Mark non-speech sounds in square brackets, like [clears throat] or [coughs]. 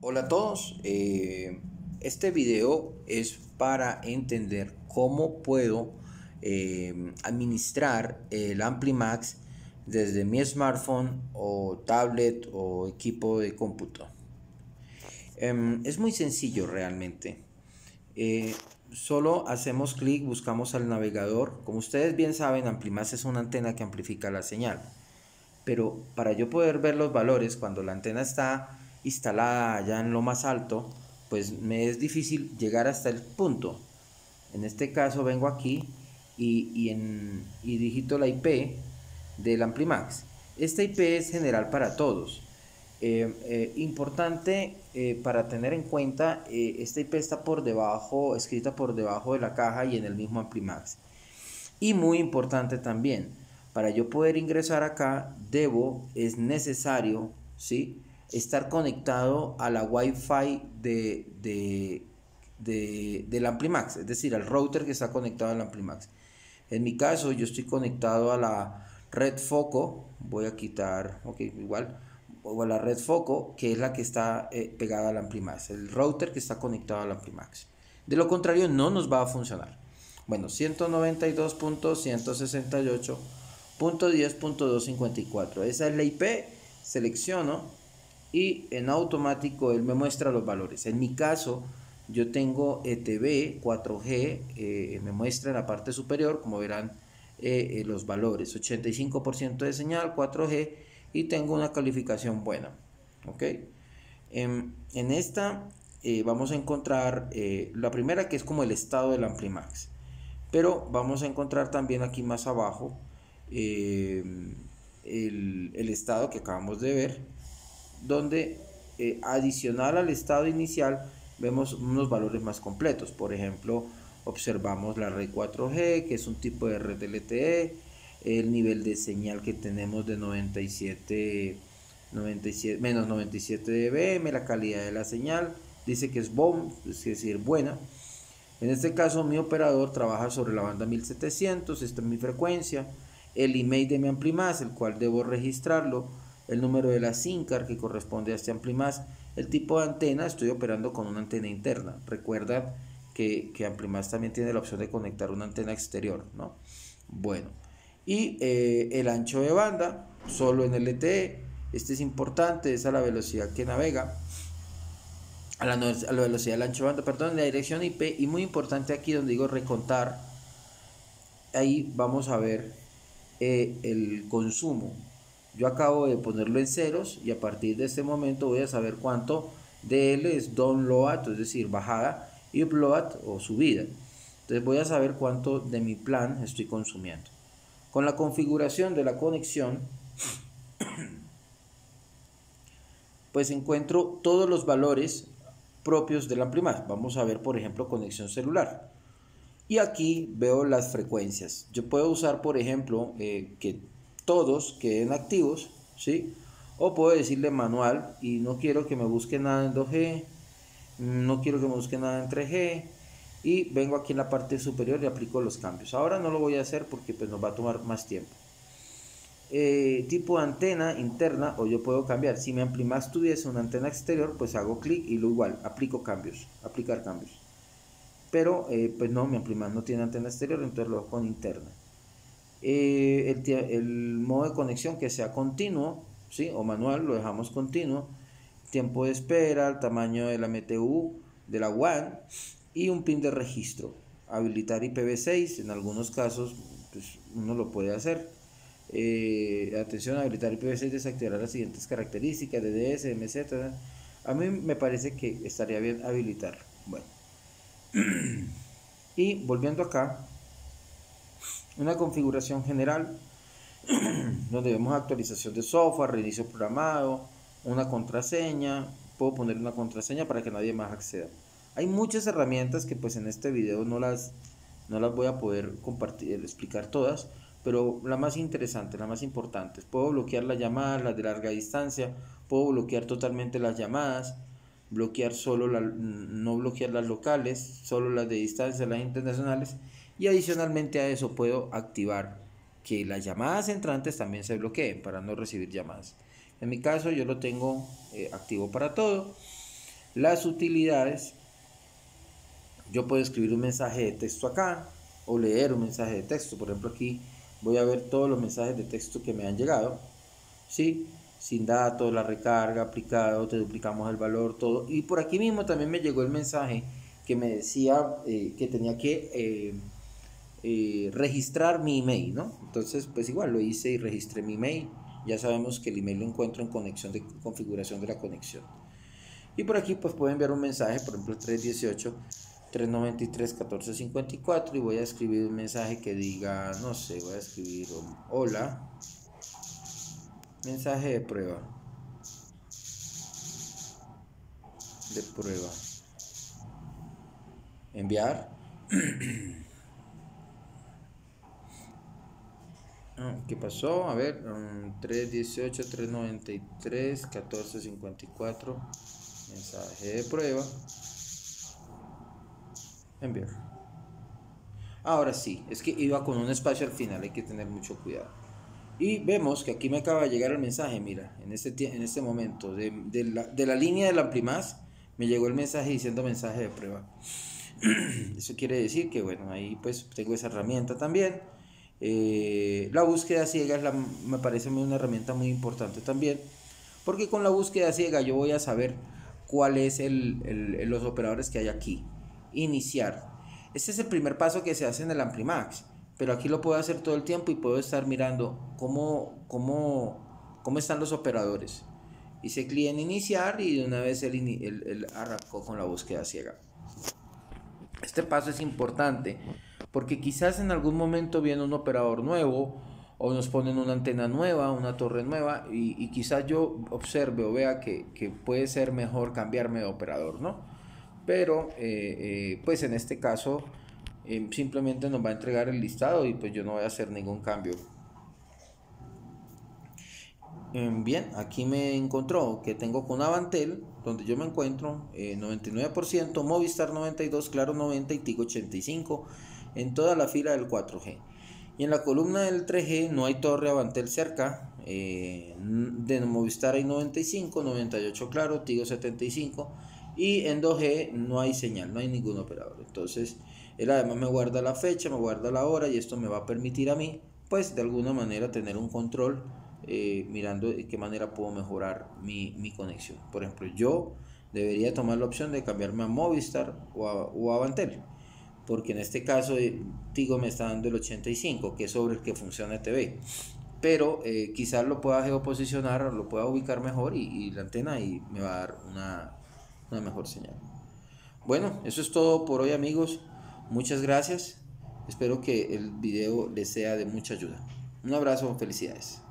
Hola a todos, eh, este video es para entender cómo puedo eh, administrar el AmpliMax desde mi smartphone o tablet o equipo de cómputo. Em, es muy sencillo realmente. Eh, solo hacemos clic, buscamos al navegador. Como ustedes bien saben, AmpliMax es una antena que amplifica la señal. Pero para yo poder ver los valores cuando la antena está instalada allá en lo más alto, pues me es difícil llegar hasta el punto. En este caso vengo aquí y, y digito la IP del Amplimax. Esta IP es general para todos. Eh, eh, importante eh, para tener en cuenta, esta IP está por debajo, escrita por debajo de la caja y en el mismo Amplimax. Y muy importante también, para yo poder ingresar acá, debo, es necesario, ¿sí? Estar conectado a la Wi-Fi de, de, de, del Amplimax, es decir, al router que está conectado al Amplimax. En mi caso, yo estoy conectado a la red foco, voy a quitar, ok, igual, o a la red foco, que es la que está eh, pegada al Amplimax, el router que está conectado al Amplimax. De lo contrario, no nos va a funcionar. Bueno, 192.168.10.254, esa es la IP, selecciono y en automático él me muestra los valores. En mi caso, yo tengo ETB 4G, eh, me muestra en la parte superior, como verán, eh, eh, los valores. 85% de señal, 4G y tengo una calificación buena. ¿ok? En, en esta vamos a encontrar la primera que es como el estado del Amplimax. Pero vamos a encontrar también aquí más abajo el, el estado que acabamos de ver donde eh, adicional al estado inicial vemos unos valores más completos. Por ejemplo, observamos la red 4G, que es un tipo de red LTE, el nivel de señal que tenemos de 97, 97 menos 97 dBm, la calidad de la señal, dice que es BOM, es decir, buena. En este caso mi operador trabaja sobre la banda 1700, esta es mi frecuencia, el email de mi Amplimas, el cual debo registrarlo, el número de la SIM card que corresponde a este Amplimas, el tipo de antena, estoy operando con una antena interna. Recuerda que, que también tiene la opción de conectar una antena exterior, ¿no? Bueno, y eh, el ancho de banda, solo en LTE, este es importante, es a la velocidad que navega, a la, a la velocidad del ancho de banda, perdón, la dirección IP, y muy importante aquí donde digo recontar, ahí vamos a ver eh, el consumo yo acabo de ponerlo en ceros y a partir de este momento voy a saber cuánto de él es download, es decir, bajada, y upload o subida. Entonces voy a saber cuánto de mi plan estoy consumiendo. Con la configuración de la conexión, [coughs] pues encuentro todos los valores propios del Amplimax. Vamos a ver, por ejemplo, conexión celular. Y aquí veo las frecuencias. Yo puedo usar, por ejemplo, eh, que todos queden activos, ¿sí? O puedo decirle manual y no quiero que me busque nada en 2G, no quiero que me busque nada en 3G y vengo aquí en la parte superior y aplico los cambios. Ahora no lo voy a hacer porque pues nos va a tomar más tiempo. Eh, tipo antena interna o yo puedo cambiar. Si mi Amplimax tuviese una antena exterior, pues hago clic y lo igual, aplico cambios, aplicar cambios. Pero eh, pues no, mi Amplimax no tiene antena exterior, entonces lo hago con interna. Eh, el, modo de conexión que sea continuo, ¿sí? o manual, lo dejamos continuo, tiempo de espera, el tamaño de la MTU, de la WAN y un pin de registro. Habilitar IPv6, en algunos casos pues, uno lo puede hacer. Eh, atención, habilitar IPv6 desactivará las siguientes características, DDS, MZ. A mí me parece que estaría bien habilitarlo. Bueno. [clears throat] y volviendo acá, una configuración general [clears throat] donde vemos actualización de software, reinicio programado, una contraseña, puedo poner una contraseña para que nadie más acceda. Hay muchas herramientas que pues en este video no las, no las voy a poder compartir, explicar todas, pero la más interesante, la más importante, puedo bloquear las llamadas, las de larga distancia, puedo bloquear totalmente las llamadas, bloquear solo la, no bloquear las locales, solo las de distancia, las internacionales y adicionalmente a eso puedo activar que las llamadas entrantes también se bloqueen para no recibir llamadas. En mi caso yo lo tengo eh, activo para todo. Las utilidades, yo puedo escribir un mensaje de texto acá o leer un mensaje de texto. Por ejemplo, aquí voy a ver todos los mensajes de texto que me han llegado. ¿sí? Sin datos, la recarga, aplicado, te duplicamos el valor, todo. Y por aquí mismo también me llegó el mensaje que me decía eh, que tenía que eh, eh, registrar mi email, ¿no? Entonces, pues igual lo hice y registré mi email. Ya sabemos que el email lo encuentro en conexión de configuración de la conexión. Y por aquí pues puedo enviar un mensaje, por ejemplo 318 393 1454 y voy a escribir un mensaje que diga, no sé, voy a escribir hola, mensaje de prueba. De prueba enviar. [clears throat] ¿Qué pasó? A ver, 318, 393, 1454, mensaje de prueba. Enviar. Ahora sí, es que iba con un espacio al final, hay que tener mucho cuidado. Y vemos que aquí me acaba de llegar el mensaje, mira, en este, en este momento, de, la, de la línea de la primaz, me llegó el mensaje diciendo mensaje de prueba. [clears throat] Eso quiere decir que, bueno, ahí pues tengo esa herramienta también. Eh, la búsqueda ciega me parece una herramienta muy importante también, porque con la búsqueda ciega yo voy a saber cuáles el, los operadores que hay aquí. Iniciar. Este es el primer paso que se hace en el Amplimax, pero aquí lo puedo hacer todo el tiempo y puedo estar mirando cómo, cómo, cómo están los operadores. Hice clic en iniciar y de una vez él, él arrancó con la búsqueda ciega. Este paso es importante porque quizás en algún momento viene un operador nuevo o nos ponen una antena nueva, una torre nueva y, quizás yo observe o vea que, puede ser mejor cambiarme de operador, ¿no? Pero eh, eh, pues en este caso eh, simplemente nos va a entregar el listado y pues yo no voy a hacer ningún cambio. Em, bien, aquí me encontró que tengo con Avantel, donde yo me encuentro, 99%, Movistar 92, Claro 90 y Tigo 85 en toda la fila del 4G. Y en la columna del 3G no hay torre Avantel cerca. Eh, de Movistar hay 95, 98 claro, Tigo 75. Y en 2G no hay señal, no hay ningún operador. Entonces, él además me guarda la fecha, me guarda la hora y esto me va a permitir a mí, pues de alguna manera tener un control eh, mirando de qué manera puedo mejorar mi, mi, conexión. Por ejemplo, yo debería tomar la opción de cambiarme a Movistar o a, o a Avantel porque en este caso eh, Tigo me está dando el 85, que es sobre el que funciona TV. Pero eh, quizás lo pueda geoposicionar, lo pueda ubicar mejor y, la antena y me va a dar una, una mejor señal. Bueno, eso es todo por hoy amigos. Muchas gracias. Espero que el video les sea de mucha ayuda. Un abrazo, felicidades.